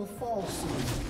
Will fall soon.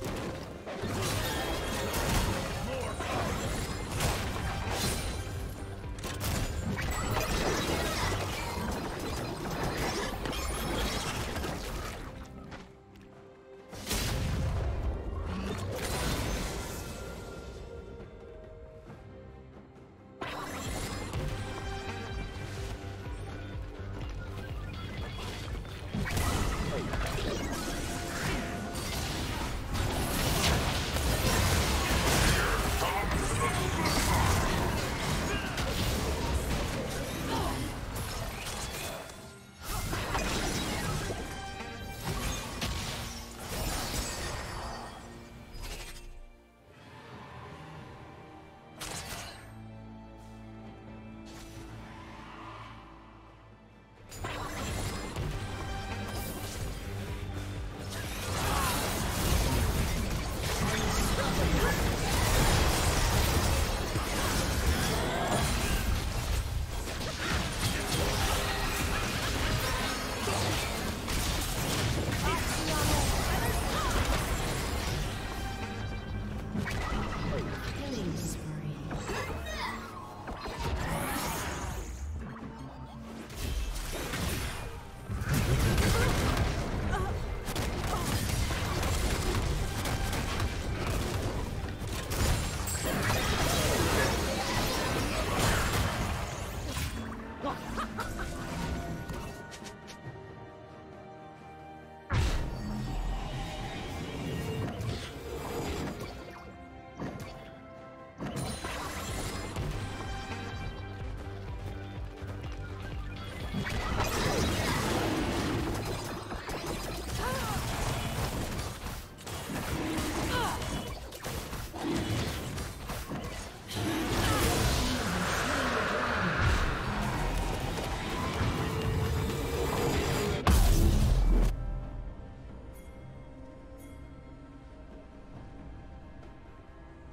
Blue team's turret has been destroyed.